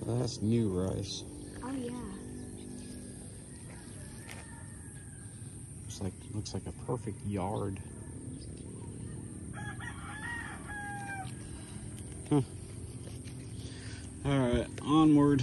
So that's new rice. Oh yeah. Looks like looks like a perfect yard. Huh. All right, onward.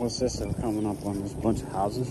What's this that we're coming up on? This bunch of houses.